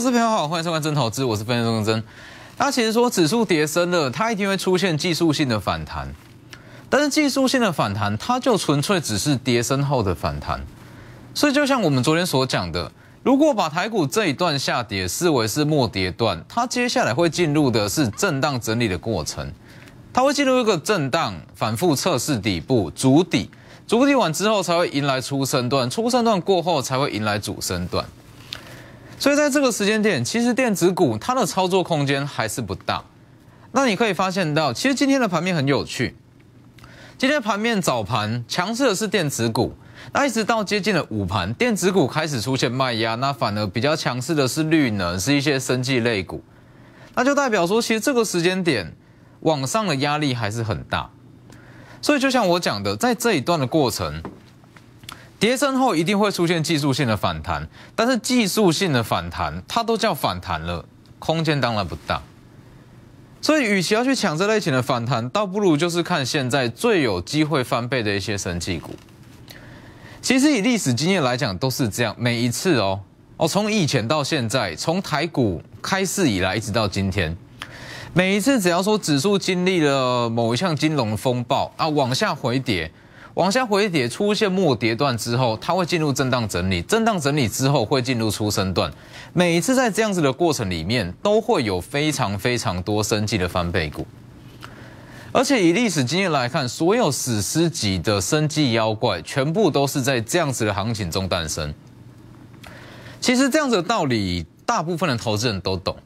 投资朋友好，欢迎收看真投资，我是分析钟真。那其实说指数跌升了，它一定会出现技术性的反弹，但是技术性的反弹，它就纯粹只是跌升后的反弹。所以就像我们昨天所讲的，如果把台股这一段下跌视为是末跌段，它接下来会进入的是震荡整理的过程，它会进入一个震荡反复测试底部主底，主底完之后才会迎来初升段，初升段过后才会迎来主升段。所以在这个时间点，其实电子股它的操作空间还是不大。那你可以发现到，其实今天的盘面很有趣。今天盘面早盘强势的是电子股，那一直到接近了午盘，电子股开始出现卖压，那反而比较强势的是绿能，是一些生技类股。那就代表说，其实这个时间点往上的压力还是很大。所以就像我讲的，在这一段的过程。跌升后一定会出现技术性的反弹，但是技术性的反弹它都叫反弹了，空间当然不大。所以，与其要去抢这类型的反弹，倒不如就是看现在最有机会翻倍的一些神技股。其实以历史经验来讲，都是这样。每一次哦，哦，从以前到现在，从台股开市以来一直到今天，每一次只要说指数经历了某一项金融风暴啊，往下回跌。往下回跌出现末跌段之后，它会进入震荡整理，震荡整理之后会进入出生段。每一次在这样子的过程里面，都会有非常非常多生计的翻倍股。而且以历史经验来看，所有史诗级的生计妖怪，全部都是在这样子的行情中诞生。其实这样子的道理，大部分的投资人都懂。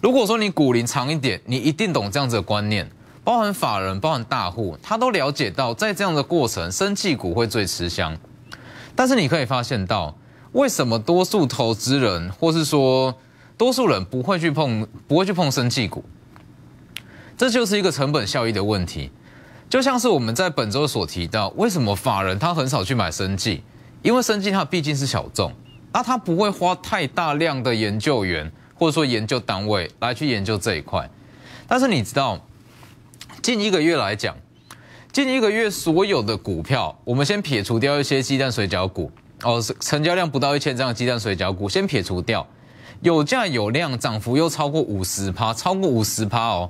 如果说你股龄长一点，你一定懂这样子的观念。包含法人、包含大户，他都了解到，在这样的过程，生气股会最吃香。但是你可以发现到，为什么多数投资人，或是说多数人不会去碰，不会去碰生气股？这就是一个成本效益的问题。就像是我们在本周所提到，为什么法人他很少去买生计？因为生计它毕竟是小众，那他不会花太大量的研究员或者说研究单位来去研究这一块。但是你知道？近一个月来讲，近一个月所有的股票，我们先撇除掉一些鸡蛋水饺股哦，成交量不到一千张的鸡蛋水饺股，先撇除掉，有价有量，涨幅又超过五十趴，超过五十趴哦。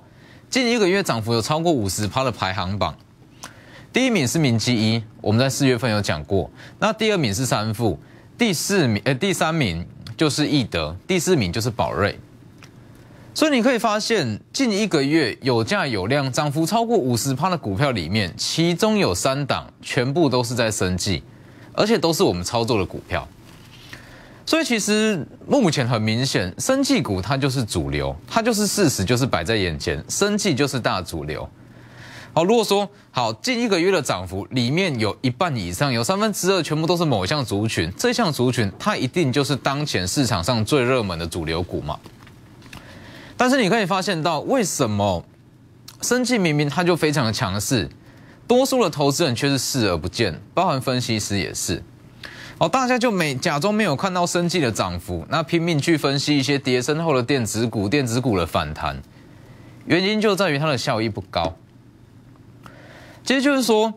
近一个月涨幅有超过五十趴的排行榜，第一名是明基一，我们在四月份有讲过。那第二名是三富，第四名呃第三名就是易德，第四名就是宝瑞。所以你可以发现，近一个月有价有量、涨幅超过五十趴的股票里面，其中有三档全部都是在升绩，而且都是我们操作的股票。所以其实目前很明显，升绩股它就是主流，它就是事实，就是摆在眼前，升绩就是大主流。好，如果说好近一个月的涨幅里面有一半以上，有三分之二全部都是某项族群，这项族群它一定就是当前市场上最热门的主流股嘛。但是你可以发现到，为什么生气明明它就非常的强势，多数的投资人却是视而不见，包含分析师也是。哦，大家就没假装没有看到生气的涨幅，那拼命去分析一些跌升后的电子股、电子股的反弹，原因就在于它的效益不高。其实就是说，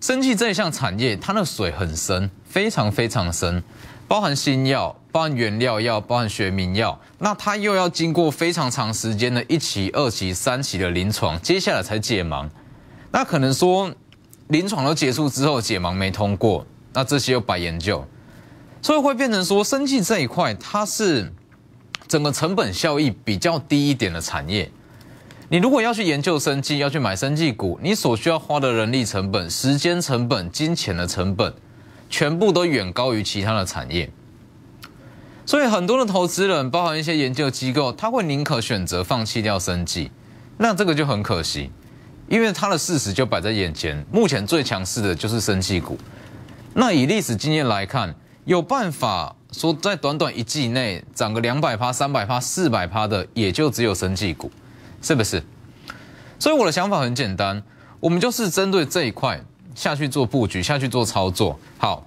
生气这一项产业，它的水很深，非常非常深。包含新药、包含原料药、包含学名药，那它又要经过非常长时间的一期、二期、三期的临床，接下来才解盲。那可能说临床都结束之后，解盲没通过，那这些又白研究，所以会变成说，生技这一块它是整个成本效益比较低一点的产业。你如果要去研究生技，要去买生技股，你所需要花的人力成本、时间成本、金钱的成本。全部都远高于其他的产业，所以很多的投资人，包含一些研究机构，他会宁可选择放弃掉生计，那这个就很可惜，因为它的事实就摆在眼前，目前最强势的就是生气股。那以历史经验来看，有办法说在短短一季内涨个两百趴、三百趴、四百趴的，也就只有生气股，是不是？所以我的想法很简单，我们就是针对这一块。下去做布局，下去做操作，好，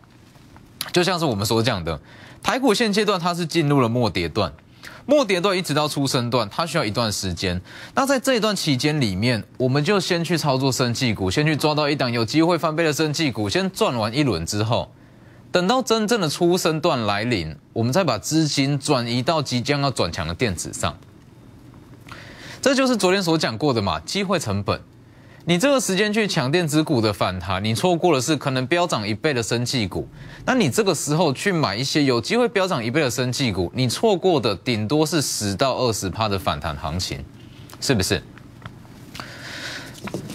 就像是我们所讲的，台股现阶段它是进入了末跌段，末跌段一直到出生段，它需要一段时间。那在这一段期间里面，我们就先去操作生技股，先去抓到一档有机会翻倍的生技股，先赚完一轮之后，等到真正的出生段来临，我们再把资金转移到即将要转强的电子上。这就是昨天所讲过的嘛，机会成本。你这个时间去抢电子股的反弹，你错过的是可能飙涨一倍的生技股。那你这个时候去买一些有机会飙涨一倍的生技股，你错过的顶多是十到二十趴的反弹行情，是不是？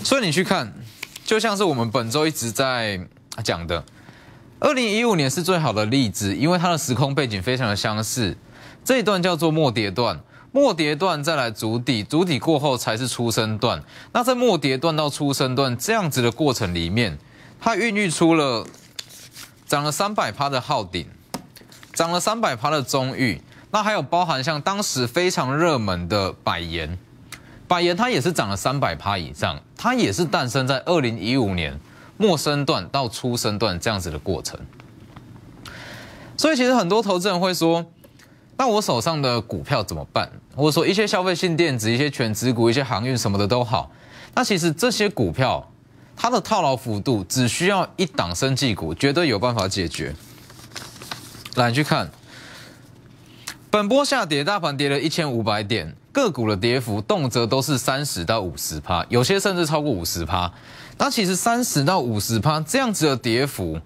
所以你去看，就像是我们本周一直在讲的。二零一五年是最好的例子，因为它的时空背景非常的相似。这一段叫做末跌段，末跌段再来筑底，筑底过后才是出生段。那在末跌段到出生段这样子的过程里面，它孕育出了涨了三百趴的昊顶，涨了三百趴的中裕，那还有包含像当时非常热门的百元，百元它也是涨了三百趴以上，它也是诞生在二零一五年。末生段到出生段这样子的过程，所以其实很多投资人会说，那我手上的股票怎么办？或者说一些消费性电子、一些全职股、一些航运什么的都好，那其实这些股票它的套牢幅度只需要一档升绩股，绝对有办法解决。来去看，本波下跌，大盘跌了一千五百点，个股的跌幅动辄都是三十到五十趴，有些甚至超过五十趴。那其实三十到五十趴这样子的跌幅，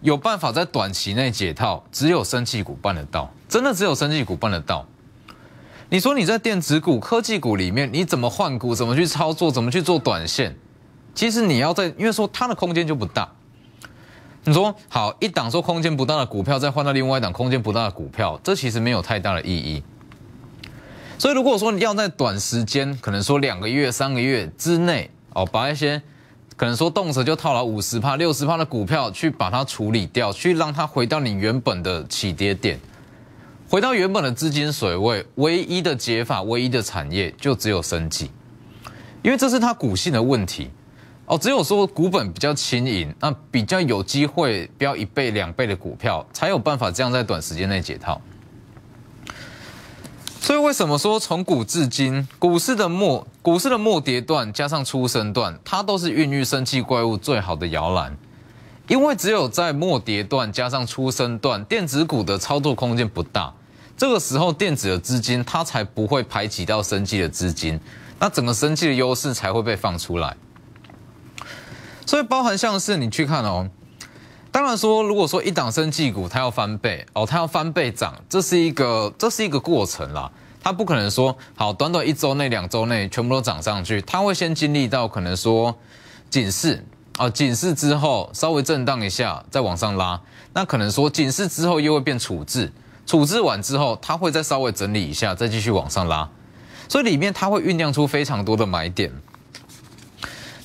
有办法在短期内解套，只有生气股办得到，真的只有生技股办得到。你说你在电子股、科技股里面，你怎么换股，怎么去操作，怎么去做短线？其实你要在，因为说它的空间就不大。你说好一档说空间不大的股票，再换到另外一档空间不大的股票，这其实没有太大的意义。所以如果说你要在短时间，可能说两个月、三个月之内，哦，把一些可能说动辄就套牢五十趴、六十趴的股票，去把它处理掉，去让它回到你原本的起跌点，回到原本的资金水位。唯一的解法，唯一的产业就只有生计，因为这是它股性的问题。哦，只有说股本比较轻盈，那比较有机会飙一倍、两倍的股票，才有办法这样在短时间内解套。所以为什么说从古至今，股市的末股市的末跌段加上初升段，它都是孕育生气怪物最好的摇篮？因为只有在末跌段加上初升段，电子股的操作空间不大，这个时候电子的资金它才不会排挤到生气的资金，那整个生气的优势才会被放出来。所以包含像是你去看哦，当然说如果说一档生气股它要翻倍哦，它要翻倍涨，这是一个这是一个过程啦。它不可能说好，短短一周内、两周内全部都涨上去。它会先经历到可能说警示啊，警示之后稍微震荡一下，再往上拉。那可能说警示之后又会变处置，处置完之后它会再稍微整理一下，再继续往上拉。所以里面它会酝酿出非常多的买点。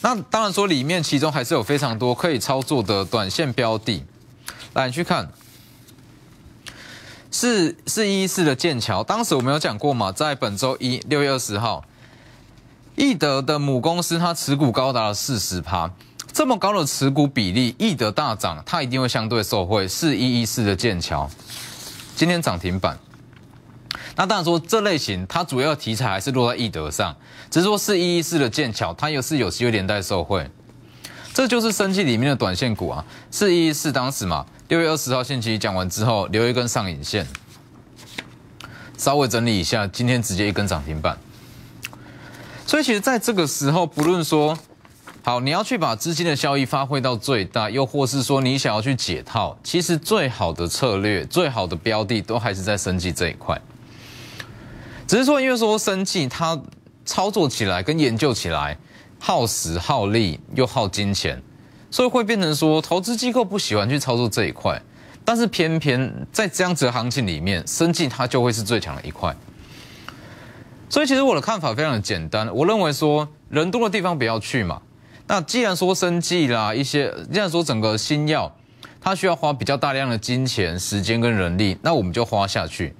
那当然说里面其中还是有非常多可以操作的短线标的。来，你去看。是是一四的剑桥，当时我们有讲过嘛，在本周一六月二十号，易德的母公司它持股高达了四十趴，这么高的持股比例，易德大涨，它一定会相对受惠。是一一四的剑桥，今天涨停板。那当然说这类型它主要题材还是落在易德上，只是说是一一四的剑桥，它又是有机会连带受惠。这就是升气里面的短线股啊，是一一四当时嘛。六月二十号星期一讲完之后，留一根上影线，稍微整理一下，今天直接一根涨停板。所以其实在这个时候，不论说好，你要去把资金的效益发挥到最大，又或是说你想要去解套，其实最好的策略、最好的标的都还是在生计这一块。只是说，因为说生计它操作起来跟研究起来耗时耗力又耗金钱。所以会变成说，投资机构不喜欢去操作这一块，但是偏偏在这样子的行情里面，生计它就会是最强的一块。所以其实我的看法非常的简单，我认为说人多的地方不要去嘛。那既然说生计啦，一些既然说整个新药，它需要花比较大量的金钱、时间跟人力，那我们就花下去。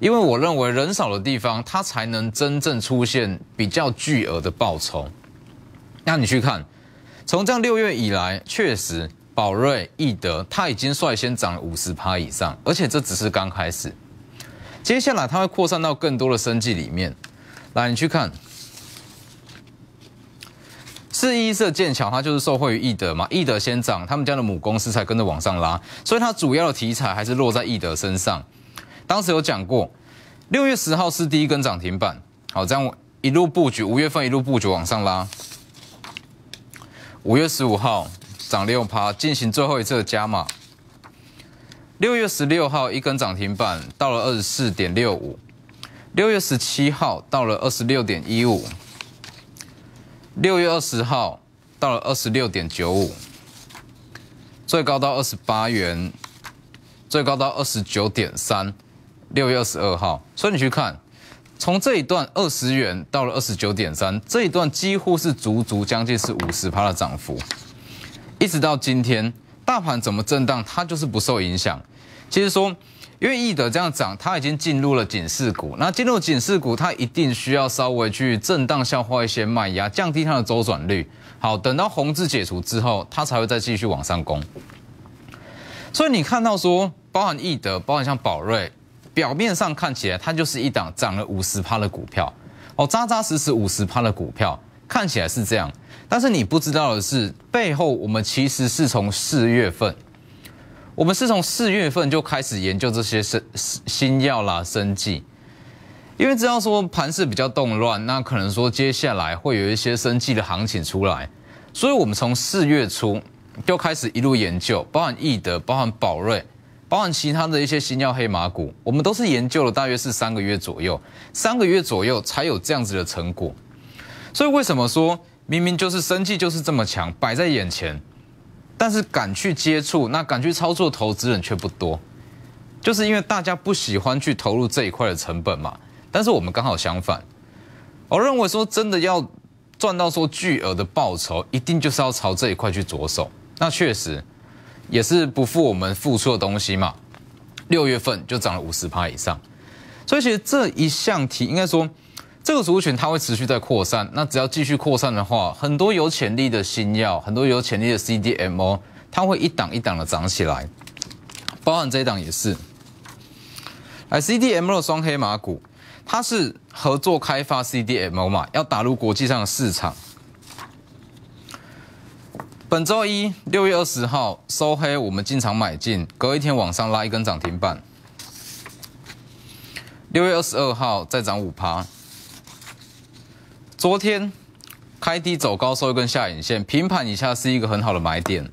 因为我认为人少的地方，它才能真正出现比较巨额的报酬。那你去看。从这样六月以来，确实宝瑞、易德，它已经率先涨了五十趴以上，而且这只是刚开始。接下来它会扩散到更多的生计里面。来，你去看，四一色剑桥，它就是受惠于易德嘛，易德先涨，他们家的母公司才跟着往上拉，所以它主要的题材还是落在易德身上。当时有讲过，六月十号是第一根涨停板，好，这样一路布局，五月份一路布局往上拉。五月十五号涨六趴，进行最后一次的加码。六月十六号一根涨停板，到了二十四点六五。六月十七号到了二十六点一五。六月二十号到了二十六点九五，最高到二十八元，最高到二十九点三。六月二十二号，所以你去看，从这一段二十元到了二十九点三，这一段几乎是足足将近是五十趴的涨幅，一直到今天，大盘怎么震荡，它就是不受影响。其实说。因为易德这样涨，它已经进入了警示股。那进入警示股，它一定需要稍微去震荡消化一些卖压，降低它的周转率。好，等到红字解除之后，它才会再继续往上攻。所以你看到说，包含易德，包含像宝瑞，表面上看起来它就是一档涨了五十趴的股票，哦，扎扎实实五十趴的股票，看起来是这样。但是你不知道的是，背后我们其实是从四月份。我们是从四月份就开始研究这些生新药啦、生技，因为知道说盘势比较动乱，那可能说接下来会有一些生技的行情出来，所以我们从四月初就开始一路研究，包含易德、包含宝瑞、包含其他的一些新药黑马股，我们都是研究了大约是三个月左右，三个月左右才有这样子的成果。所以为什么说明明就是生技就是这么强，摆在眼前？但是敢去接触，那敢去操作投资人却不多，就是因为大家不喜欢去投入这一块的成本嘛。但是我们刚好相反，我认为说真的要赚到说巨额的报酬，一定就是要朝这一块去着手。那确实也是不负我们付出的东西嘛。六月份就涨了五十趴以上，所以其实这一项题应该说。这个族群它会持续在扩散，那只要继续扩散的话，很多有潜力的新药，很多有潜力的 CDMO，它会一档一档的涨起来，包含这一档也是。来，CDMO 的双黑马股，它是合作开发 CDMO 嘛，要打入国际上的市场。本周一六月二十号收黑，我们进场买进，隔一天往上拉一根涨停板。六月二十二号再涨五趴。昨天开低走高收一根下影线，平盘以下是一个很好的买点。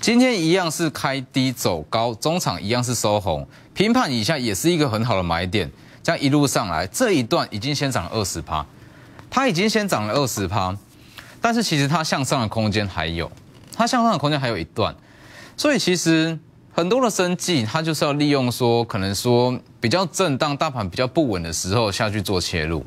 今天一样是开低走高，中场一样是收红，平盘以下也是一个很好的买点。这样一路上来，这一段已经先涨了二十趴，它已经先涨了二十趴，但是其实它向上的空间还有，它向上的空间还有一段。所以其实很多的生计，它就是要利用说，可能说比较震荡、大盘比较不稳的时候下去做切入。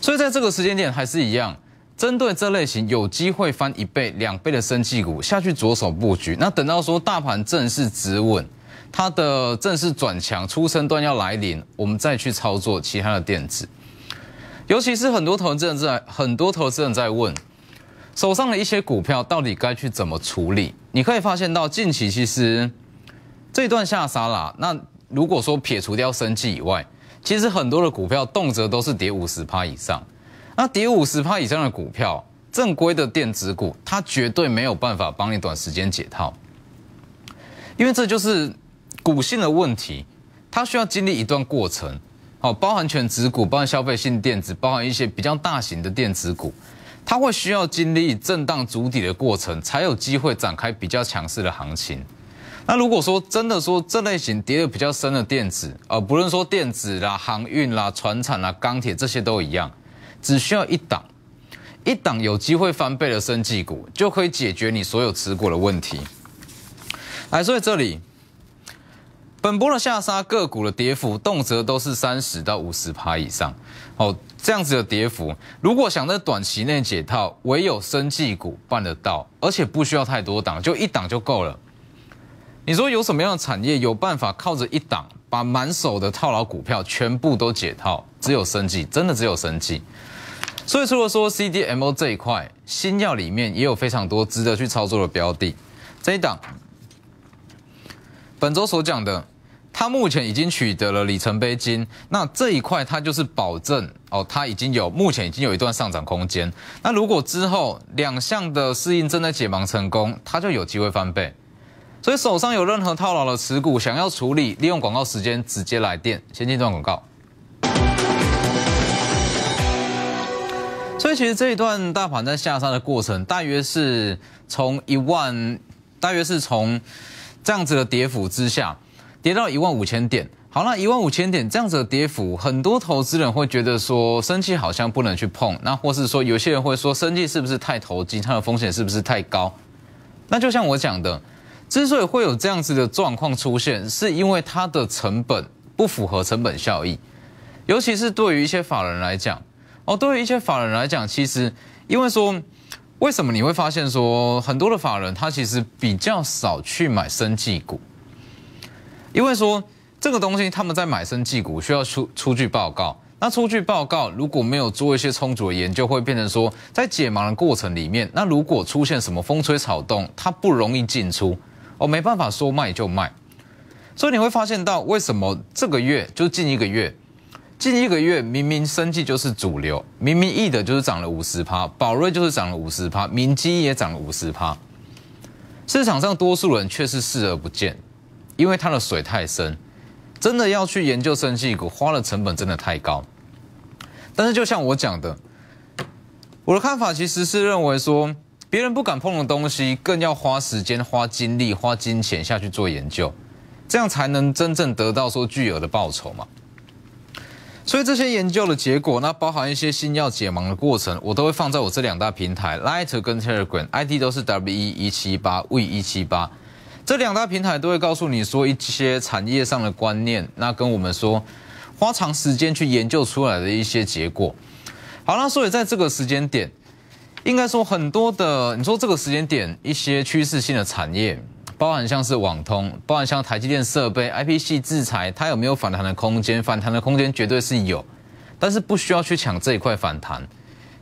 所以在这个时间点还是一样，针对这类型有机会翻一倍、两倍的升气股下去着手布局。那等到说大盘正式止稳，它的正式转强、出生段要来临，我们再去操作其他的电子。尤其是很多投资人在很多投资人在问，手上的一些股票到底该去怎么处理？你可以发现到近期其实这段下杀啦。那如果说撇除掉生计以外，其实很多的股票动辄都是跌五十趴以上，那跌五十趴以上的股票，正规的电子股，它绝对没有办法帮你短时间解套，因为这就是股性的问题，它需要经历一段过程，好，包含全指股，包含消费性电子，包含一些比较大型的电子股，它会需要经历震荡筑底的过程，才有机会展开比较强势的行情。那如果说真的说这类型跌的比较深的电子，呃，不论说电子啦、航运啦、船产啦、钢铁这些都一样，只需要一档，一档有机会翻倍的生技股，就可以解决你所有持股的问题。来，所以这里本波的下杀个股的跌幅，动辄都是三十到五十趴以上。哦，这样子的跌幅，如果想在短期内解套，唯有生技股办得到，而且不需要太多档，就一档就够了。你说有什么样的产业有办法靠着一档把满手的套牢股票全部都解套？只有生计，真的只有生计。所以除了说 CDMO 这一块，新药里面也有非常多值得去操作的标的。这一档本周所讲的它目前已经取得了里程碑金，那这一块它就是保证哦，它已经有目前已经有一段上涨空间。那如果之后两项的适应真的解盲成功，它就有机会翻倍。所以手上有任何套牢的持股，想要处理，利用广告时间直接来电。先进段广告。所以其实这一段大盘在下杀的过程，大约是从一万，大约是从这样子的跌幅之下。跌到一万五千点，好，那一万五千点这样子的跌幅，很多投资人会觉得说，生气好像不能去碰，那或是说有些人会说，生气是不是太投机，它的风险是不是太高？那就像我讲的，之所以会有这样子的状况出现，是因为它的成本不符合成本效益，尤其是对于一些法人来讲，哦，对于一些法人来讲，其实因为说，为什么你会发现说，很多的法人他其实比较少去买生技股？因为说这个东西，他们在买生技股需要出出具报告，那出具报告如果没有做一些充足的研究，会变成说在解盲的过程里面，那如果出现什么风吹草动，它不容易进出，哦，没办法说卖就卖，所以你会发现到为什么这个月就近一个月，近一个月明明生计就是主流，明明易的就是涨了五十趴，宝瑞就是涨了五十趴，明基也涨了五十趴，市场上多数人却是视而不见。因为它的水太深，真的要去研究生计股，花的成本真的太高。但是就像我讲的，我的看法其实是认为说，别人不敢碰的东西，更要花时间、花精力、花金钱下去做研究，这样才能真正得到说巨额的报酬嘛。所以这些研究的结果，那包含一些新药解盲的过程，我都会放在我这两大平台，Light 跟 Telegram，ID 都是 W 一一七八 V 一七八。这两大平台都会告诉你说一些产业上的观念，那跟我们说花长时间去研究出来的一些结果。好那所以在这个时间点，应该说很多的，你说这个时间点一些趋势性的产业，包含像是网通，包含像台积电设备、IP 系制裁，它有没有反弹的空间？反弹的空间绝对是有，但是不需要去抢这一块反弹。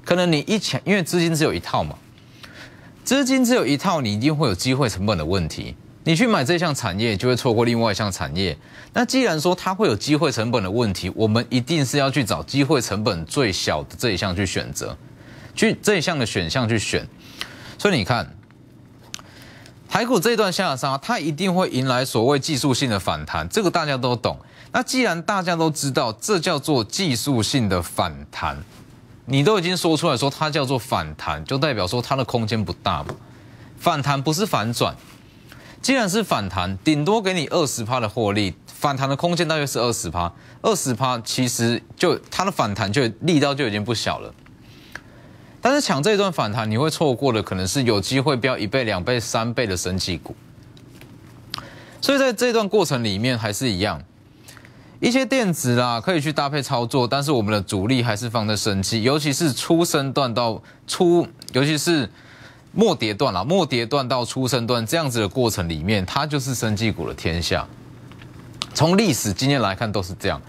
可能你一抢，因为资金只有一套嘛，资金只有一套，你一定会有机会成本的问题。你去买这项产业，就会错过另外一项产业。那既然说它会有机会成本的问题，我们一定是要去找机会成本最小的这一项去选择，去这一项的选项去选。所以你看，台股这段下杀，它一定会迎来所谓技术性的反弹，这个大家都懂。那既然大家都知道这叫做技术性的反弹，你都已经说出来说它叫做反弹，就代表说它的空间不大嘛。反弹不是反转。既然是反弹，顶多给你二十趴的获利，反弹的空间大约是二十趴，二十趴其实就它的反弹就力道就已经不小了。但是抢这一段反弹，你会错过的可能是有机会飙一倍、两倍、三倍的神奇股。所以在这段过程里面还是一样，一些电子啦可以去搭配操作，但是我们的主力还是放在神奇，尤其是初升段到初，尤其是。末跌段了，末跌段到初升段这样子的过程里面，它就是生技股的天下。从历史经验来看，都是这样。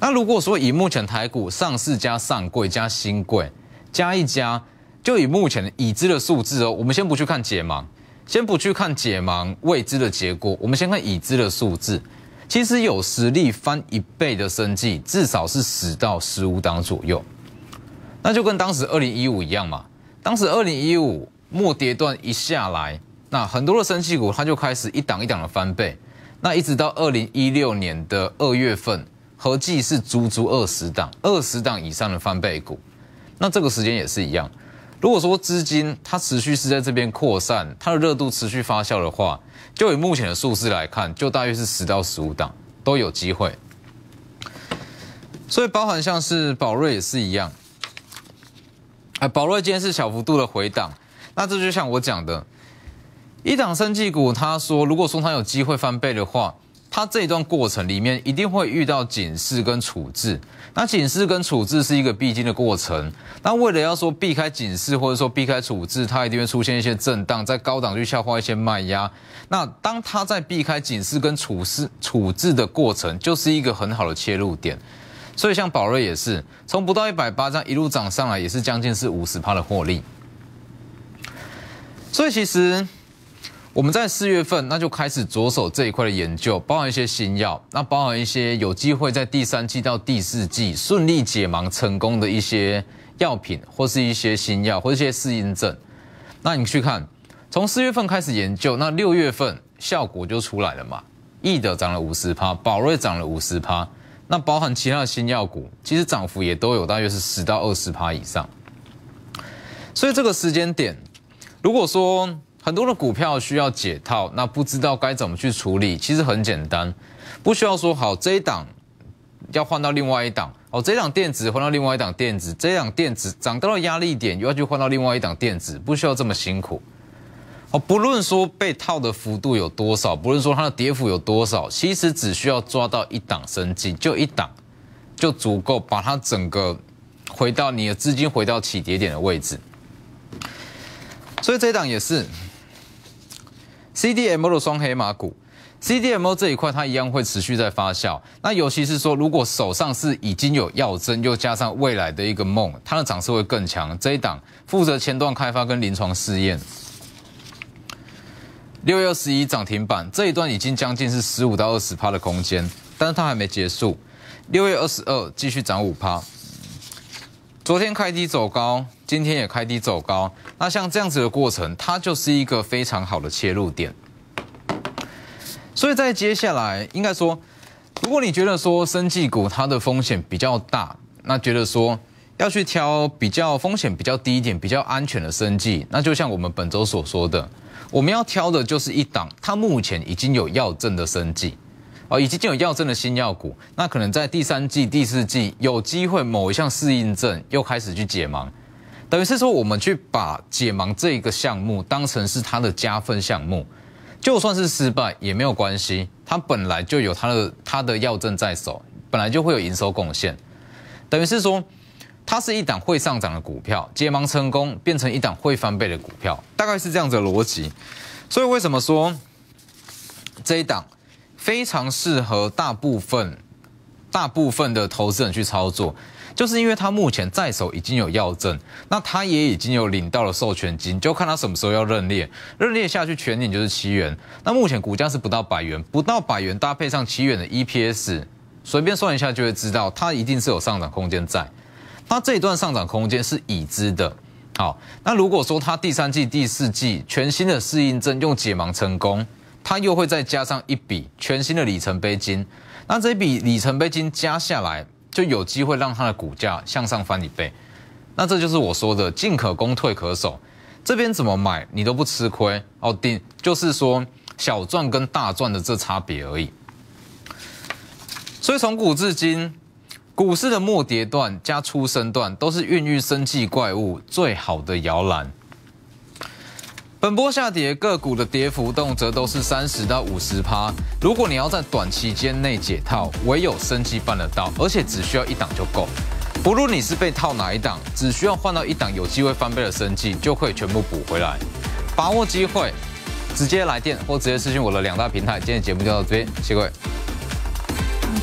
那如果说以目前台股上市加上柜加新柜加一加，就以目前的已知的数字哦，我们先不去看解盲，先不去看解盲未知的结果，我们先看已知的数字。其实有实力翻一倍的生计，至少是十到十五档左右。那就跟当时二零一五一样嘛。当时二零一五末跌段一下来，那很多的升气股它就开始一档一档的翻倍，那一直到二零一六年的二月份，合计是足足二十档，二十档以上的翻倍股。那这个时间也是一样，如果说资金它持续是在这边扩散，它的热度持续发酵的话，就以目前的数字来看，就大约是十到十五档都有机会。所以包含像是宝瑞也是一样。哎，宝瑞今天是小幅度的回档，那这就像我讲的，一档升绩股，他说如果说它有机会翻倍的话，它这一段过程里面一定会遇到警示跟处置。那警示跟处置是一个必经的过程。那为了要说避开警示或者说避开处置，它一定会出现一些震荡，在高档去消化一些卖压。那当它在避开警示跟处置处置的过程，就是一个很好的切入点。所以像宝瑞也是从不到一百八这样一路涨上来，也是将近是五十趴的获利。所以其实我们在四月份那就开始着手这一块的研究，包含一些新药，那包含一些有机会在第三季到第四季顺利解盲成功的一些药品，或是一些新药，或者一些适应症。那你去看，从四月份开始研究，那六月份效果就出来了嘛？易德涨了五十趴，宝瑞涨了五十趴，那包含其他的新药股，其实涨幅也都有大约是十到二十趴以上。所以这个时间点，如果说，很多的股票需要解套，那不知道该怎么去处理。其实很简单，不需要说好这一档要换到另外一档哦，这一档电子换到另外一档电子，这一档电子涨到了压力点又要去换到另外一档电子，不需要这么辛苦哦。不论说被套的幅度有多少，不论说它的跌幅有多少，其实只需要抓到一档升绩，就一档就足够把它整个回到你的资金回到起跌点的位置。所以这一档也是。CDMO 的双黑马股，CDMO 这一块它一样会持续在发酵。那尤其是说，如果手上是已经有药针，又加上未来的一个梦，它的涨势会更强。这一档负责前段开发跟临床试验，六月二十一涨停板，这一段已经将近是十五到二十趴的空间，但是它还没结束。六月二十二继续涨五趴。昨天开低走高，今天也开低走高。那像这样子的过程，它就是一个非常好的切入点。所以在接下来，应该说，如果你觉得说生技股它的风险比较大，那觉得说要去挑比较风险比较低一点、比较安全的生技，那就像我们本周所说的，我们要挑的就是一档它目前已经有药证的生技。哦，已经有药证的新药股，那可能在第三季、第四季有机会某一项适应症又开始去解盲，等于是说我们去把解盲这一个项目当成是它的加分项目，就算是失败也没有关系，它本来就有它的它的药证在手，本来就会有营收贡献，等于是说它是一档会上涨的股票，解盲成功变成一档会翻倍的股票，大概是这样子的逻辑，所以为什么说这一档？非常适合大部分大部分的投资人去操作，就是因为他目前在手已经有药证，那他也已经有领到了授权金，就看他什么时候要认列，认列下去全年就是七元。那目前股价是不到百元，不到百元搭配上七元的 EPS，随便算一下就会知道，它一定是有上涨空间在。那这一段上涨空间是已知的。好，那如果说它第三季、第四季全新的适应症用解盲成功。它又会再加上一笔全新的里程碑金，那这笔里程碑金加下来，就有机会让它的股价向上翻一倍。那这就是我说的进可攻退可守，这边怎么买你都不吃亏哦。定就是说小赚跟大赚的这差别而已。所以从古至今，股市的末跌段加初升段都是孕育生计怪物最好的摇篮。本波下跌，个股的跌幅动辄都是三十到五十趴。如果你要在短期间内解套，唯有升级办得到，而且只需要一档就够。不论你是被套哪一档，只需要换到一档有机会翻倍的升级，就可以全部补回来。把握机会，直接来电或直接私信我的两大平台。今天节目就到这边，谢谢各位。